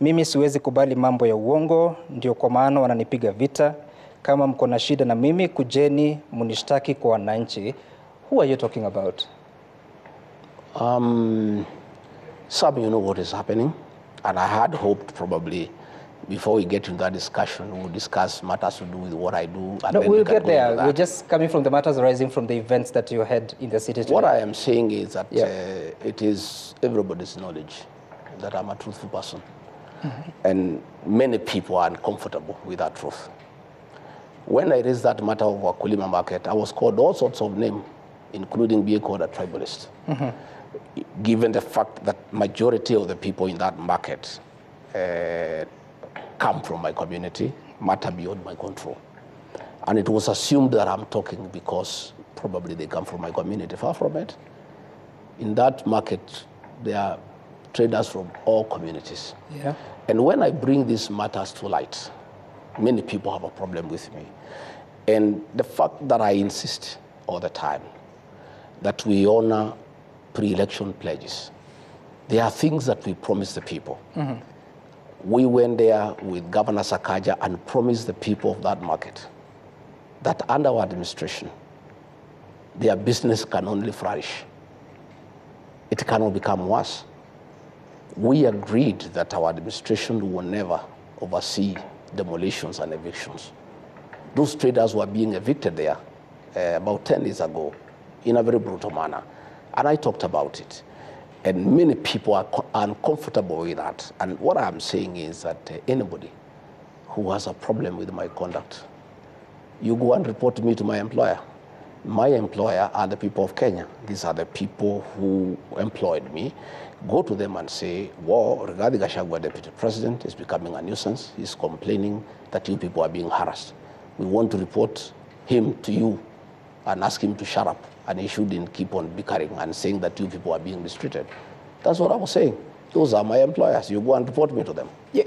Mimi siwezi kubali mambo ya uongo, ndio kwa maana wananipiga vita. Kama mko na shida na mimi, kujeni mnishtaki kwa wananchi. Who are you talking about? Um, some you know what is happening, and I had hoped probably before we get into that discussion, we'll discuss matters to do with what I do. And No, then we we'll we get there. We're just coming from the matters arising from the events that you had in the city today. What I am saying is that Yeah. uh, it is everybody's knowledge that I'm a truthful person. And many people are uncomfortable with that truth. When I raised that matter of Wakulima market, I was called all sorts of names, including being called a tribalist. Given the fact that majority of the people in that market uh, come from my community, matter beyond my control. And it was assumed that I'm talking because probably they come from my community. Far from it. In that market, there are traders from all communities. Yeah. And when I bring these matters to light, many people have a problem with me. And the fact that I insist all the time that we honor pre election pledges, there are things that we promise the people. Mm-hmm. We went there with Governor Sakaja and promised the people of that market that under our administration, their business can only flourish. It cannot become worse. We agreed that our administration will never oversee demolitions and evictions. Those traders were being evicted there uh, about 10 years ago in a very brutal manner. And I talked about it. And many people are uncomfortable with that. And what I'm saying is that uh, anybody who has a problem with my conduct, you go and report me to my employer. My employer are the people of Kenya. These are the people who employed me. Go to them and say, well, Rigathi Gachagua, deputy president, is becoming a nuisance. He's complaining that you people are being harassed. We want to report him to you and ask him to shut up. And he shouldn't keep on bickering and saying that you people are being mistreated. That's what I was saying. Those are my employers. You go and report me to them. Yeah,